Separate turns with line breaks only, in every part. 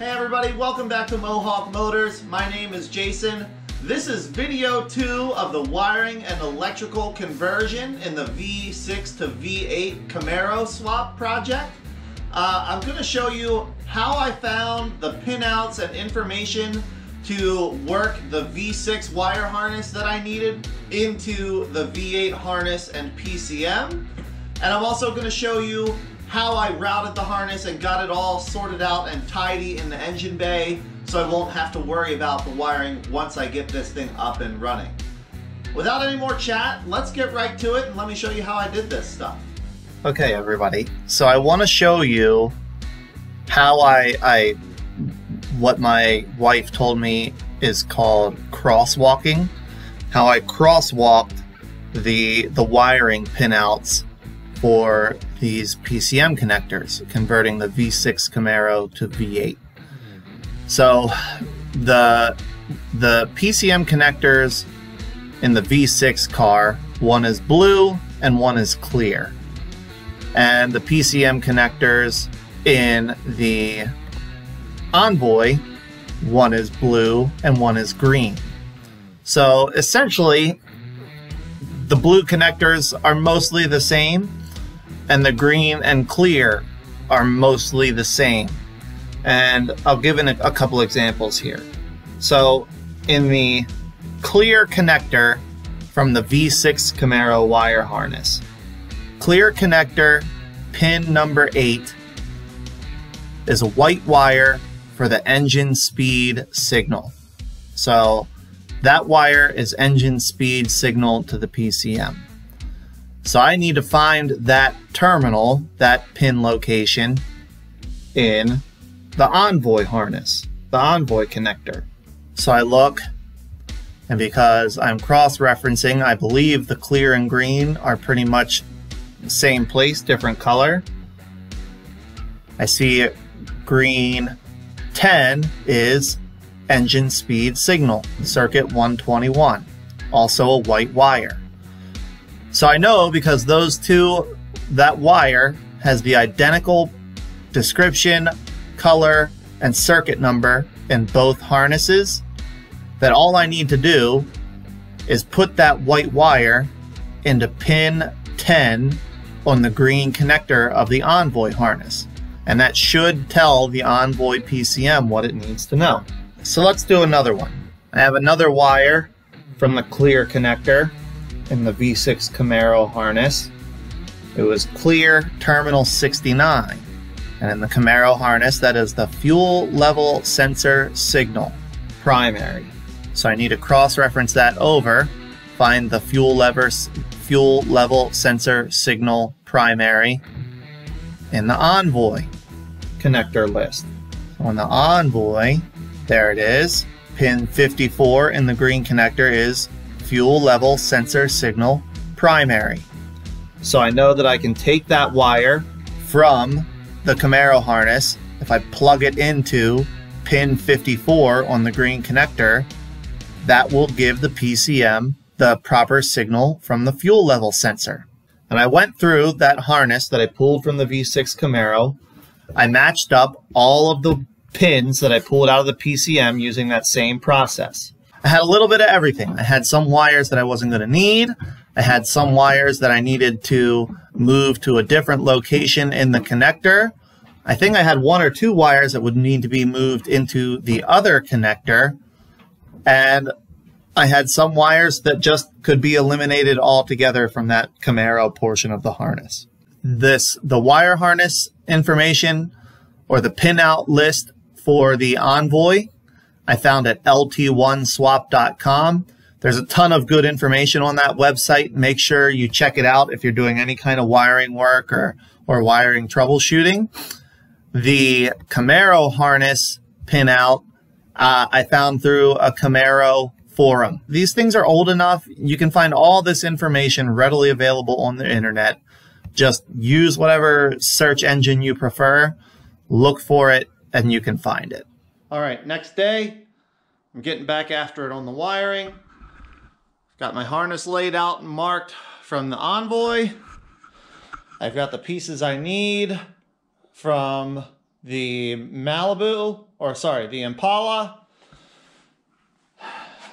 Hey everybody, welcome back to Mohawk Motors. My name is Jason. This is video two of the wiring and electrical conversion in the V6 to V8 Camaro swap project. Uh, I'm going to show you how I found the pinouts and information to work the V6 wire harness that I needed into the V8 harness and PCM. And I'm also going to show you how I routed the harness and got it all sorted out and tidy in the engine bay so I won't have to worry about the wiring once I get this thing up and running. Without any more chat, let's get right to it and let me show you how I did this stuff.
Okay, everybody. So I want to show you how I, I, what my wife told me is called crosswalking. How I crosswalked the the wiring pinouts for these PCM connectors, converting the V6 Camaro to V8. So the the PCM connectors in the V6 car, one is blue and one is clear. And the PCM connectors in the Envoy, one is blue and one is green. So essentially, the blue connectors are mostly the same, and the green and clear are mostly the same. And I'll give a couple examples here. So in the clear connector from the V6 Camaro wire harness, clear connector pin number eight is a white wire for the engine speed signal. So that wire is engine speed signal to the PCM. So I need to find that terminal, that pin location in the Envoy harness, the Envoy connector. So I look, and because I'm cross-referencing, I believe the clear and green are pretty much the same place, different color. I see green 10 is engine speed signal, circuit 121, also a white wire. So I know because those two, that wire has the identical description, color, and circuit number in both harnesses, that all I need to do is put that white wire into pin 10 on the green connector of the Envoy harness. And that should tell the Envoy PCM what it needs to know. So let's do another one. I have another wire from the clear connector in the V6 Camaro harness. It was clear terminal 69. And in the Camaro harness, that is the fuel level sensor signal, primary. So I need to cross-reference that over, find the fuel lever, fuel level sensor signal primary in the Envoy connector list. On the Envoy, there it is. Pin 54 in the green connector is fuel level sensor signal primary. So I know that I can take that wire from the Camaro harness. If I plug it into pin 54 on the green connector, that will give the PCM the proper signal from the fuel level sensor. And I went through that harness that I pulled from the V6 Camaro. I matched up all of the pins that I pulled out of the PCM using that same process. I had a little bit of everything. I had some wires that I wasn't going to need. I had some wires that I needed to move to a different location in the connector. I think I had one or two wires that would need to be moved into the other connector. And I had some wires that just could be eliminated altogether from that Camaro portion of the harness. This, the wire harness information or the pinout list for the Envoy I found at lt1swap.com. There's a ton of good information on that website. Make sure you check it out if you're doing any kind of wiring work or, or wiring troubleshooting. The Camaro harness pinout uh, I found through a Camaro forum. These things are old enough. You can find all this information readily available on the internet. Just use whatever search engine you prefer, look for it, and you can find it.
All right, next day, I'm getting back after it on the wiring. Got my harness laid out and marked from the Envoy. I've got the pieces I need from the Malibu, or sorry, the Impala.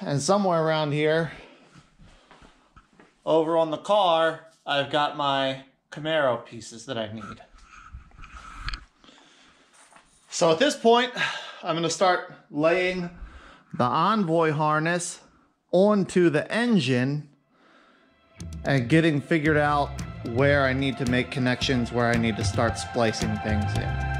And somewhere around here, over on the car, I've got my Camaro pieces that I need. So at this point, I'm going to start laying the Envoy harness onto the engine and getting figured out where I need to make connections, where I need to start splicing things in.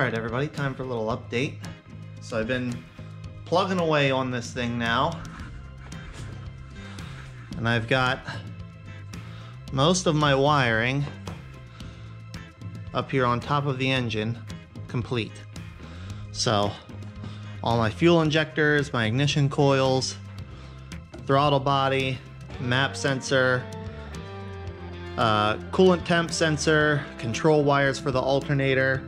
All right, everybody, time for a little update. So I've been plugging away on this thing now. And I've got most of my wiring up here on top of the engine complete. So all my fuel injectors, my ignition coils, throttle body, map sensor, uh, coolant temp sensor, control wires for the alternator,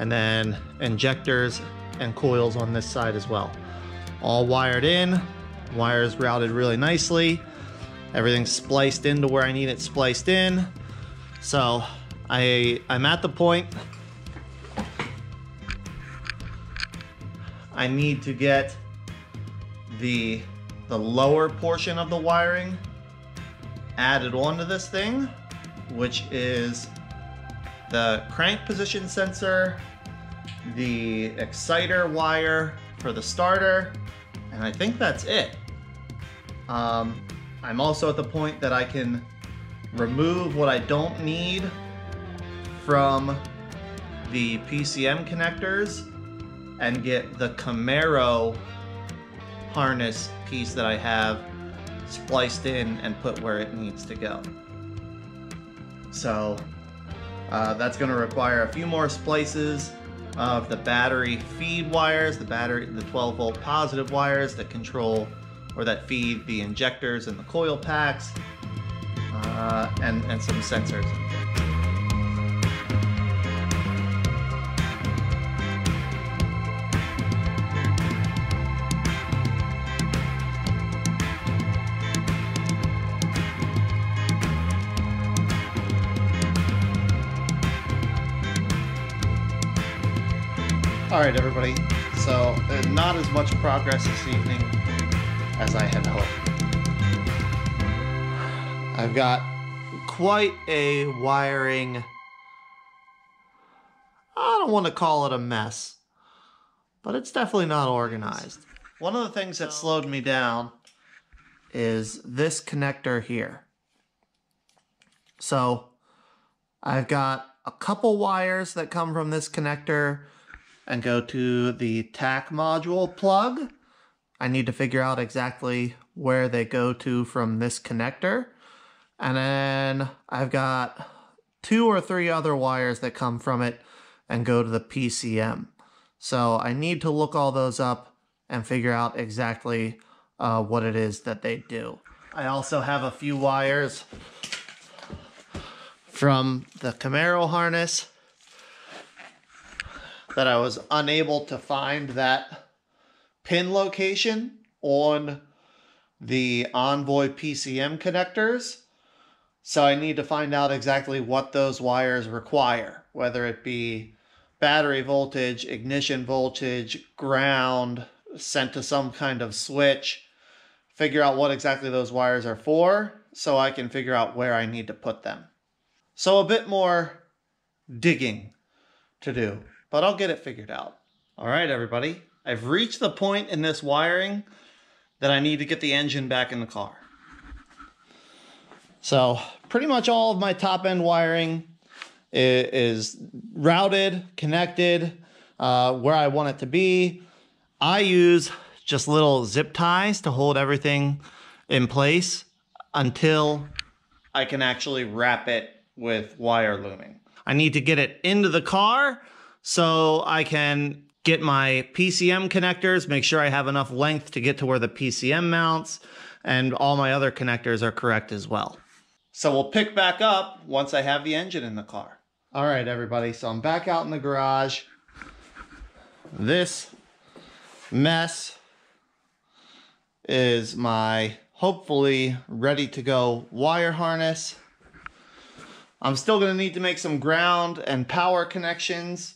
and then injectors and coils on this side as well. All wired in, wires routed really nicely. Everything's spliced into where I need it spliced in. So I, I'm at the point I need to get the, the lower portion of the wiring added onto this thing, which is the crank position sensor, the exciter wire for the starter, and I think that's it. Um, I'm also at the point that I can remove what I don't need from the PCM connectors and get the Camaro harness piece that I have spliced in and put where it needs to go. So uh, that's going to require a few more splices of the battery feed wires, the battery, the 12 volt positive wires that control or that feed the injectors and the coil packs, uh, and, and some sensors. All right, everybody. So, uh, not as much progress this evening as I had hoped. I've got quite a wiring. I don't want to call it a mess, but it's definitely not organized. One of the things that slowed me down is this connector here. So, I've got a couple wires that come from this connector and go to the TAC module plug. I need to figure out exactly where they go to from this connector. And then I've got two or three other wires that come from it and go to the PCM. So I need to look all those up and figure out exactly uh, what it is that they do. I also have a few wires from the Camaro harness that I was unable to find that pin location on the Envoy PCM connectors. So I need to find out exactly what those wires require, whether it be battery voltage, ignition voltage, ground, sent to some kind of switch, figure out what exactly those wires are for so I can figure out where I need to put them. So a bit more digging to do but I'll get it figured out. All right, everybody. I've reached the point in this wiring that I need to get the engine back in the car. So pretty much all of my top end wiring is, routed, connected, uh, where I want it to be. I use just little zip ties to hold everything in place until I can actually wrap it with wire looming. I need to get it into the car so I can get my PCM connectors, make sure I have enough length to get to where the PCM mounts, and all my other connectors are correct as well. So we'll pick back up once I have the engine in the car. All right, everybody, so I'm back out in the garage. This mess is my hopefully ready to go wire harness. I'm still going to need to make some ground and power connections,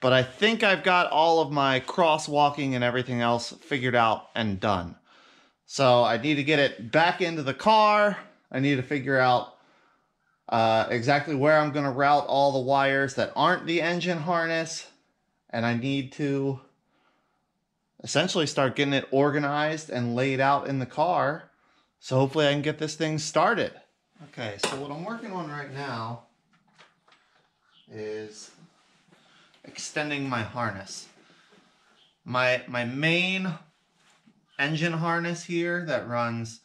but I think I've got all of my crosswalking and everything else figured out and done. So I need to get it back into the car. I need to figure out uh, exactly where I'm going to route all the wires that aren't the engine harness. And I need to essentially start getting it organized and laid out in the car. So hopefully I can get this thing started. Okay, so what I'm working on right now is extending my harness. My, my main engine harness here that runs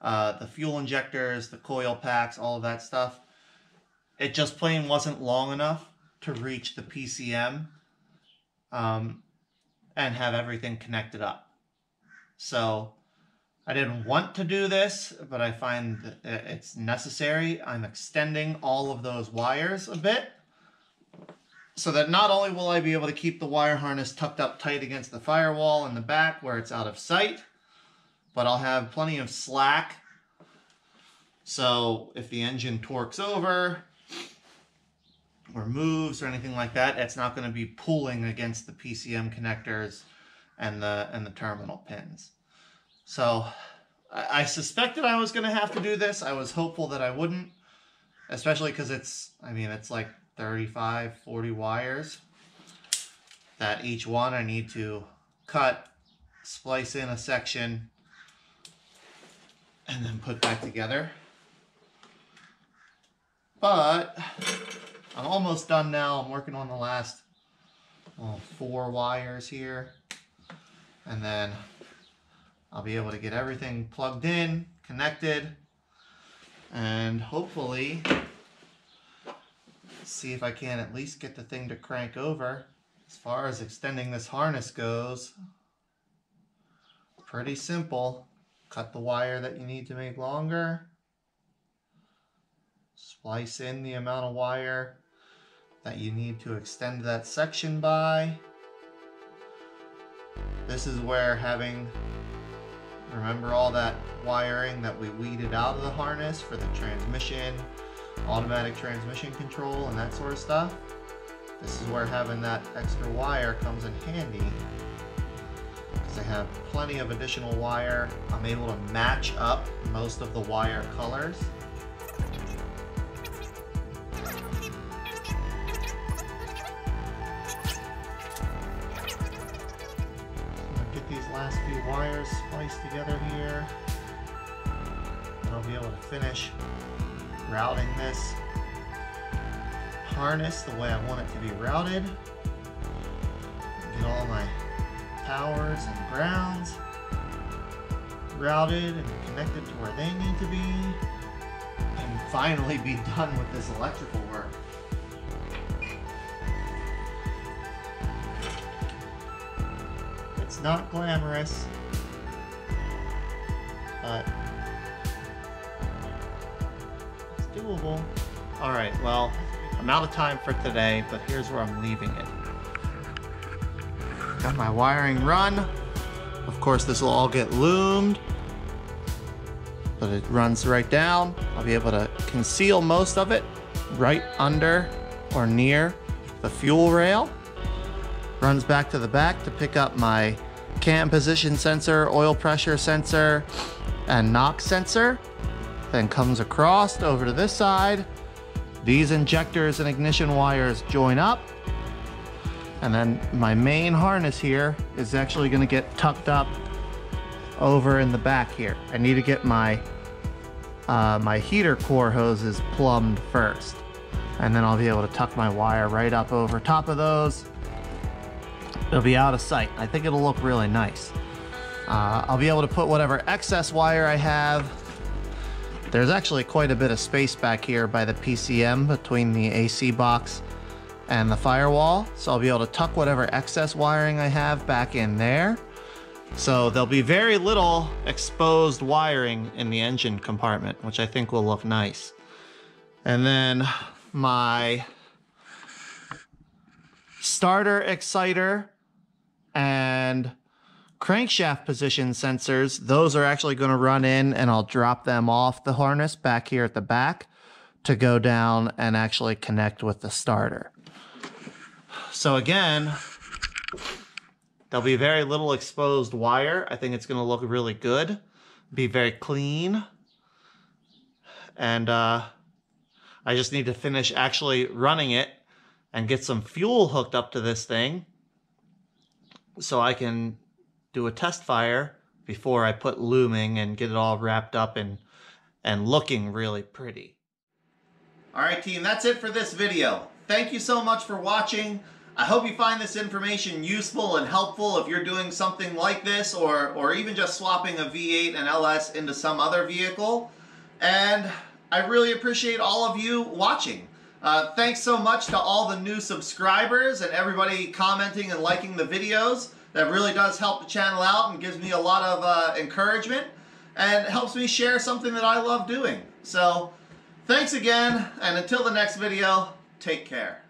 uh, the fuel injectors, the coil packs, all of that stuff, it just plain wasn't long enough to reach the PCM um, and have everything connected up. So I didn't want to do this, but I find that it's necessary. I'm extending all of those wires a bit so that not only will I be able to keep the wire harness tucked up tight against the firewall in the back where it's out of sight, but I'll have plenty of slack. So if the engine torques over or moves or anything like that, it's not going to be pulling against the PCM connectors and the and the terminal pins. So I, I suspected I was going to have to do this. I was hopeful that I wouldn't, especially because it's, I mean, it's like 35, 40 wires that each one I need to cut, splice in a section, and then put back together. But I'm almost done now. I'm working on the last well, four wires here. And then I'll be able to get everything plugged in, connected, and hopefully see if I can at least get the thing to crank over. As far as extending this harness goes, pretty simple. Cut the wire that you need to make longer. Splice in the amount of wire that you need to extend that section by. This is where having, remember all that wiring that we weeded out of the harness for the transmission, automatic transmission control and that sort of stuff. This is where having that extra wire comes in handy because I have plenty of additional wire. I'm able to match up most of the wire colors. get these last few wires spliced together here. And I'll be able to finish routing this harness the way I want it to be routed. Get all my powers and grounds routed and connected to where they need to be. And finally be done with this electrical work. It's not glamorous, but doable. Alright, well, I'm out of time for today, but here's where I'm leaving it. Got my wiring run. Of course, this will all get loomed, but it runs right down. I'll be able to conceal most of it right under or near the fuel rail. Runs back to the back to pick up my cam position sensor, oil pressure sensor, and knock sensor then comes across over to this side. These injectors and ignition wires join up. And then my main harness here is actually gonna get tucked up over in the back here. I need to get my, uh, my heater core hoses plumbed first. And then I'll be able to tuck my wire right up over top of those. It'll be out of sight. I think it'll look really nice. Uh, I'll be able to put whatever excess wire I have there's actually quite a bit of space back here by the PCM between the AC box and the firewall, so I'll be able to tuck whatever excess wiring I have back in there. So there'll be very little exposed wiring in the engine compartment, which I think will look nice. And then my starter exciter and crankshaft position sensors, those are actually going to run in and I'll drop them off the harness back here at the back to go down and actually connect with the starter. So again, there'll be very little exposed wire. I think it's going to look really good, be very clean. And uh, I just need to finish actually running it and get some fuel hooked up to this thing so I can do a test fire before I put looming and get it all wrapped up and and looking really pretty. Alright team, that's it for this video. Thank you so much for watching. I hope you find this information useful and helpful if you're doing something like this or, or even just swapping a V8 and LS into some other vehicle. And I really appreciate all of you watching. Uh, thanks so much to all the new subscribers and everybody commenting and liking the videos. That really does help the channel out and gives me a lot of uh, encouragement and helps me share something that I love doing. So thanks again, and until the next video, take care.